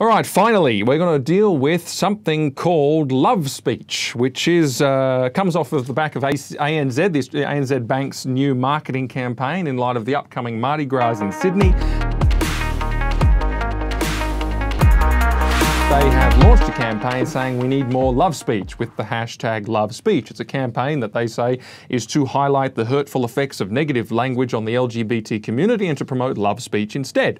All right, finally, we're going to deal with something called love speech, which is uh, comes off of the back of ANZ, this ANZ Bank's new marketing campaign in light of the upcoming Mardi Gras in Sydney. Campaign saying we need more love speech with the hashtag love speech. It's a campaign that they say is to highlight the hurtful effects of negative language on the LGBT community and to promote love speech instead.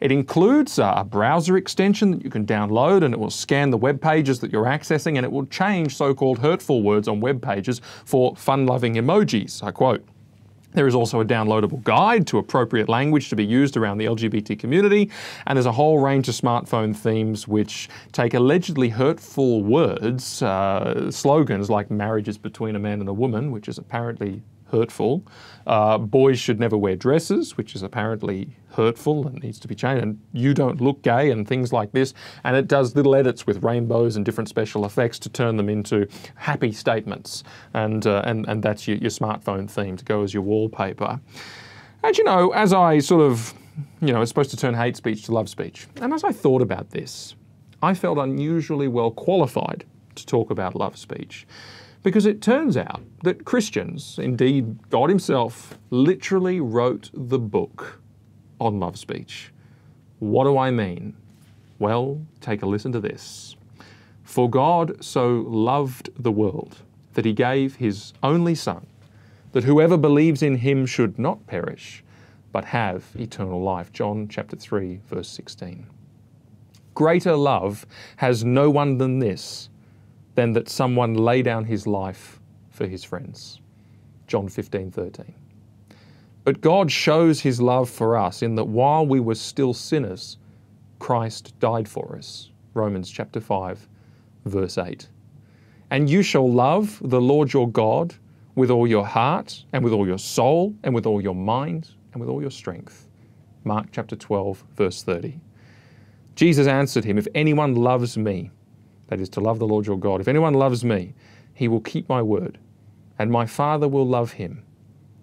It includes a browser extension that you can download and it will scan the web pages that you're accessing and it will change so called hurtful words on web pages for fun loving emojis. I quote. There is also a downloadable guide to appropriate language to be used around the LGBT community, and there's a whole range of smartphone themes which take allegedly hurtful words, uh, slogans like marriage is between a man and a woman, which is apparently hurtful. Uh, boys should never wear dresses, which is apparently hurtful and needs to be changed. And you don't look gay and things like this. And it does little edits with rainbows and different special effects to turn them into happy statements. And, uh, and, and that's your, your smartphone theme to go as your wallpaper. And you know, as I sort of, you know, it's supposed to turn hate speech to love speech. And as I thought about this, I felt unusually well qualified to talk about love speech. Because it turns out that Christians, indeed God Himself, literally wrote the book on love speech. What do I mean? Well, take a listen to this. For God so loved the world that He gave His only Son, that whoever believes in Him should not perish, but have eternal life. John chapter 3, verse 16. Greater love has no one than this than that someone lay down his life for his friends. John 15, 13. But God shows his love for us in that while we were still sinners, Christ died for us. Romans chapter 5, verse 8. And you shall love the Lord your God with all your heart, and with all your soul, and with all your mind, and with all your strength. Mark chapter 12, verse 30. Jesus answered him, If anyone loves me, that is to love the Lord your God. If anyone loves me, he will keep my word, and my Father will love him,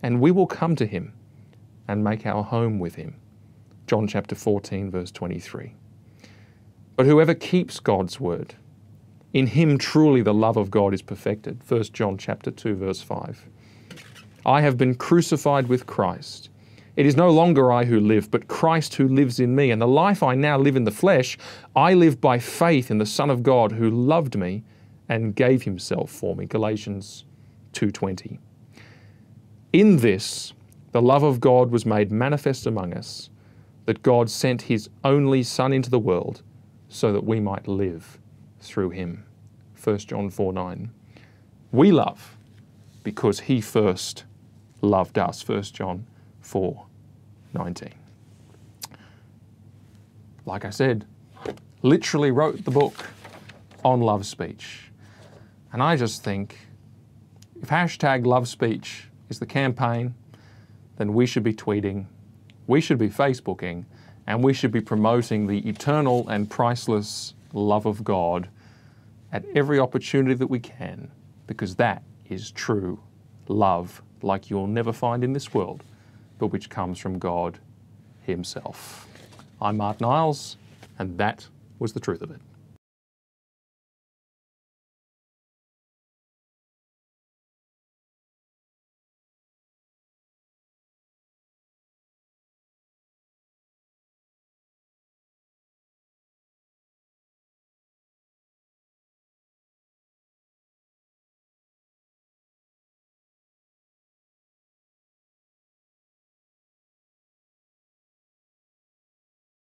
and we will come to him and make our home with him. John chapter 14, verse 23. But whoever keeps God's word, in him truly the love of God is perfected. 1 John chapter 2, verse 5. I have been crucified with Christ. It is no longer I who live, but Christ who lives in me. And the life I now live in the flesh, I live by faith in the Son of God who loved me and gave himself for me. Galatians 2:20. In this, the love of God was made manifest among us, that God sent his only Son into the world so that we might live through him. 1 John 4 9. We love because he first loved us. 1 John 4 19. Like I said, literally wrote the book on love speech. And I just think if hashtag love speech is the campaign, then we should be tweeting, we should be Facebooking, and we should be promoting the eternal and priceless love of God at every opportunity that we can, because that is true love like you'll never find in this world but which comes from God Himself. I'm Martyn Iles, and that was the truth of it.